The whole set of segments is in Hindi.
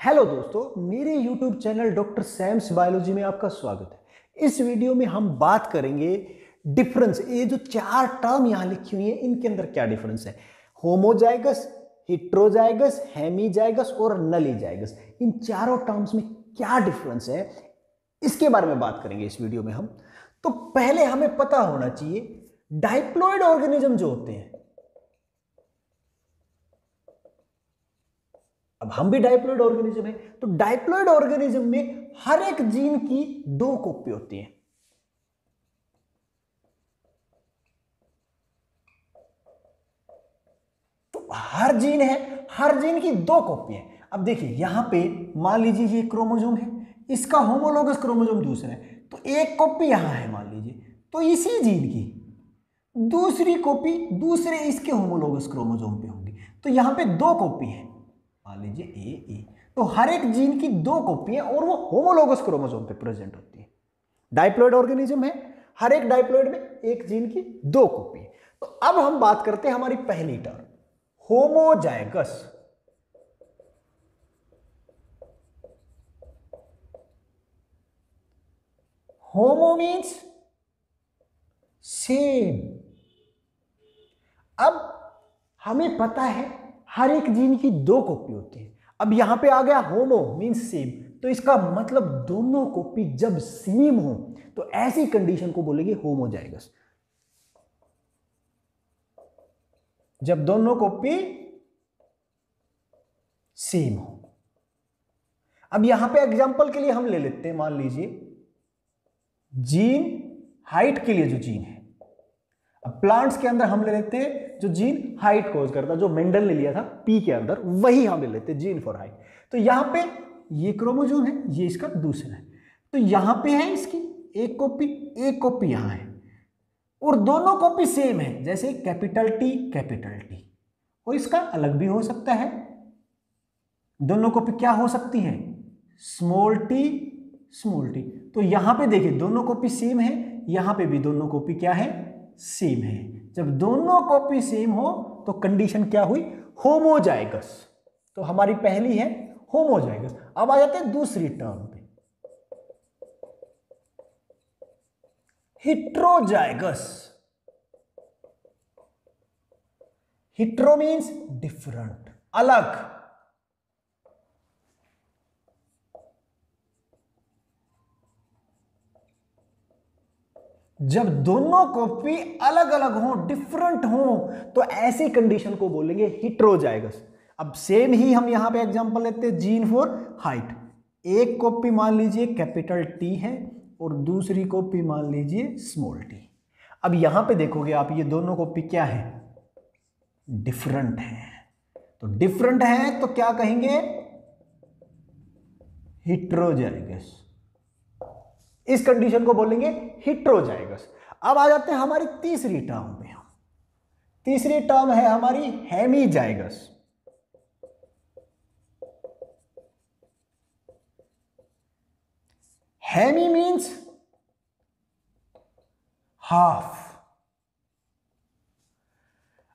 हेलो दोस्तों, मेरे YouTube channel doctor Sam's biology में आपका स्वागत है। इस वीडियो में हम बात करेंगे डिफरेंस ये जो चार टर्म यहाँ लिखी हुई है, इनके अंदर क्या डिफरेंस है? होमोजाइगस हिट्रोजाइगस हेमीजाइगस और नलीजाइगस इन चारों टर्म्स में क्या डिफरेंस है? इसके बारे में बात करेंगे इस वीडियो में हम। तो पहले हमें पता होना चाहिए डाइप्लॉइड ऑर्गेनिज्म जो होते हैं अब हम भी डाइप्लॉइड ऑर्गेनिज्म है तो डाइप्लॉइड ऑर्गेनिज्म में हर एक जीन की दो कॉपी होती है। तो हर जीन है, हर जीन की दो कॉपी है। अब देखिए, यहाँ पे मान लीजिए ये क्रोमोजोम है, इसका होमोलोगस क्रोमोजोम दूसरा है तो एक कॉपी यहाँ है मान लीजिए तो इसी जीन की दूसरी कॉपी दूसरे इसके होमोलोगस क्रोमोजोम पे होगी। तो यहाँ पे दो कॉपी है। मान लीजिए ए ए। तो हर एक जीन की दो कॉपी है और वो होमोलोगस क्रोमोजोम पे प्रेजेंट होती है। डाइप्लॉइड ऑर्गेनिज्म है, हर एक डाइप्लॉइड में एक जीन की दो कॉपी तो अब हम बात करते हैं हमारी पहली term homozygous homo means same अब हमें पता है हर एक जीन की दो कॉपी होती है। अब यहाँ पे आ गया होमो मीन्स सेम तो इसका मतलब दोनों कॉपी जब सेम हो तो ऐसी कंडीशन को बोलेंगे होमोजाइगस जब दोनों कॉपी सेम हो। अब यहाँ पे एग्जांपल के लिए हम ले लेते हैं। मान लीजिए, जीन हाइट के लिए जो जीन है प्लांट्स के अंदर हम ले लेते हैं जो जीन हाइट कोज करता जो मेंडल ने लिया था पी के अंदर, वही हम ले लेते जीन फॉर हाइट तो यहाँ पे ये क्रोमोजोम है, ये इसका दूसरा है. तो यहाँ पे है इसकी एक कॉपी एक कॉपी यहाँ है. और दोनों कॉपी सेम है, जैसे कैपिटल टी कैपिटल टी और इसका अलग भी हो सकता है. दोनों कॉपी क्या हो सकती है? स्मॉल टी स्मॉल टी तो यहाँ पे देखिए, दोनों कॉपी सेम है, यहाँ पे भी दोनों कॉपी क्या है? सेम है। जब दोनों कॉपी सेम हो तो कंडीशन क्या हुई? होमोजाइगस तो हमारी पहली है होमोजाइगस अब आ जाते हैं दूसरी टर्म पे। हिट्रोजाइगस हिट्रो मीन्स डिफरेंट अलग। जब दोनों कॉपी अलग अलग हो डिफरेंट हो तो ऐसी कंडीशन को बोलेंगे हिट्रोजाइगस अब सेम ही हम यहाँ पे एग्जांपल लेते हैं जीन फॉर हाइट एक कॉपी मान लीजिए कैपिटल टी है और दूसरी कॉपी मान लीजिए स्मॉल टी अब यहाँ पे देखोगे आप, ये दोनों कॉपी क्या है? डिफरेंट है। तो डिफरेंट है तो क्या कहेंगे? हिट्रोजाइगस इस कंडीशन को बोलेंगे हिट्रोजाइगस अब आ जाते हैं हमारी तीसरी टर्म पे हम। तीसरी टर्म है हमारी हेमीजाइगस हेमी मींस हाफ़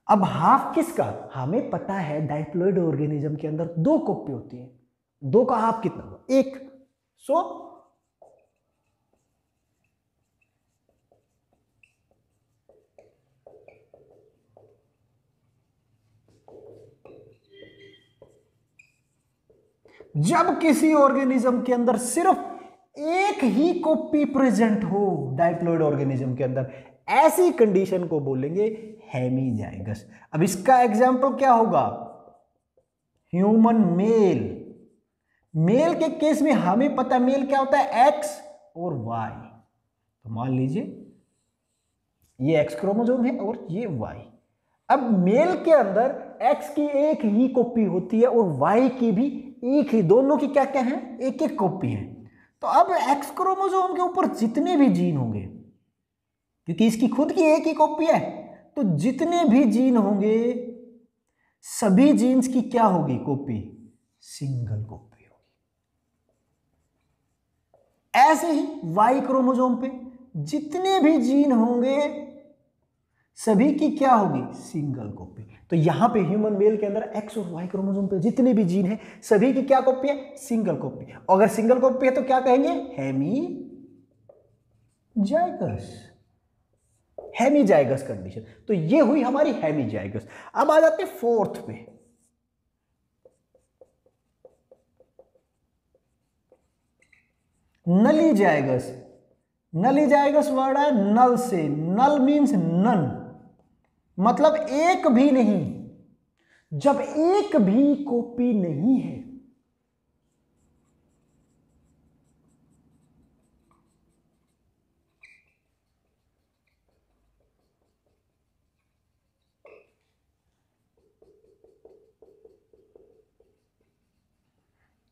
अब हाफ़ किसका? हमें पता है डाइप्लॉइड ऑर्गेनिज्म के अंदर दो कॉपी होती है। दो का हाफ़ कितना हुआ? एक। सो जब किसी ऑर्गेनिज्म के अंदर सिर्फ़ एक ही कॉपी प्रेजेंट हो डाइप्लॉइड ऑर्गेनिज्म के अंदर, ऐसी कंडीशन को बोलेंगे हेमीजाइगस। अब इसका एग्जांपल क्या होगा? Human male. मेल के केस में हमें पता मेल क्या होता है? एक्स और वाई। तो मान लीजिए, ये एक्स क्रोमोजोम है और ये वाई। अब मेल के अंदर एक्स की एक ही कॉपी होती है और वाई की भी एक ही। दोनों की क्या क्या है? एक एक कॉपी है। तो अब एक्स क्रोमोजोम के ऊपर जितने भी जीन होंगे, क्योंकि इसकी खुद की एक ही कॉपी है तो जितने भी जीन होंगे, सभी जीन्स की क्या होगी कॉपी सिंगल कॉपी होगी। ऐसे ही वाई क्रोमोजोम पे जितने भी जीन होंगे सभी की क्या होगी? सिंगल कॉपी तो यहाँ पे ह्यूमन मेल के अंदर एक्स और वाई क्रोमोसोम पे जितने भी जीन है, सभी की क्या कॉपी है? सिंगल कॉपी अगर सिंगल कॉपी है तो क्या कहेंगे? Hemizygous hemizygous condition तो ये हुई हमारी हेमी जाइगस अब आ जाते फोर्थ पे. नली जाइगस नली जाइगस वर्ड है नल से. नल मीन्स नन मतलब एक भी नहीं, जब एक भी कॉपी नहीं है,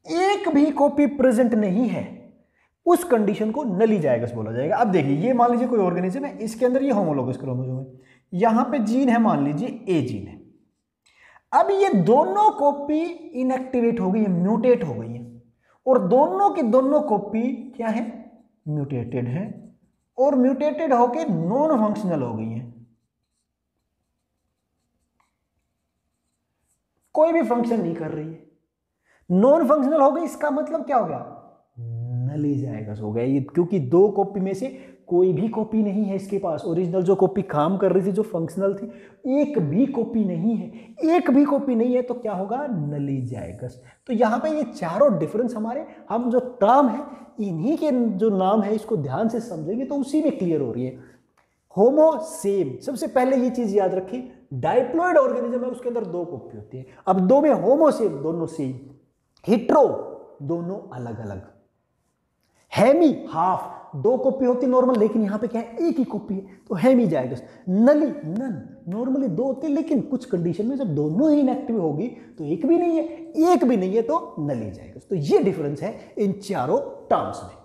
एक भी कॉपी प्रेजेंट नहीं है, उस कंडीशन को नली जाएगा, बोला जाएगा। अब देखिए, ये मान लीजिए कोई ऑर्गेनिज्म है, इसके अंदर ये होमोलोगस क्रोमोसोम है। यहाँ पे जीन है, मान लीजिए ए जीन है। अब ये दोनों कॉपी इनएक्टिवेट हो गई है म्यूटेट हो गई है। और दोनों की दोनों कॉपी क्या है? म्यूटेटेड है। और म्यूटेटेड होके नॉन फंक्शनल हो गई है। कोई भी फ़ंक्शन नहीं कर रही है। नॉन फंक्शनल हो गई, इसका मतलब क्या हो गया? नली जाएगा हो गया ये, क्योंकि दो कॉपी में से कोई भी कॉपी नहीं है इसके पास। ओरिजिनल जो कॉपी काम कर रही थी, जो फंक्शनल थी, एक भी कॉपी नहीं है। एक भी कॉपी नहीं है तो क्या होगा? नली जाएगस तो यहाँ पे ये चारों डिफरेंस हमारे, हम जो टर्म है, इन्हीं के जो नाम है, इसको ध्यान से समझेंगे तो उसी में क्लियर हो रही है। होमो सेम सबसे पहले ये चीज़ याद रखिए डाइप्लॉइड ऑर्गेनिज्म है, उसके अंदर दो कॉपी होती है। अब दो में होमो सेम दोनों सेम हिट्रो दोनों अलग अलग हैमी हाफ़ दो कॉपी होती नॉर्मल, लेकिन यहाँ पे क्या है? एक ही कॉपी है तो हैमी जाएगा नली, नन, नॉर्मली दो होते हैं, लेकिन कुछ कंडीशन में जब दोनों ही इनएक्टिव होगी तो एक भी नहीं है, एक भी नहीं है तो नली जाएगा तो ये डिफरेंस है इन चारों टर्म्स में।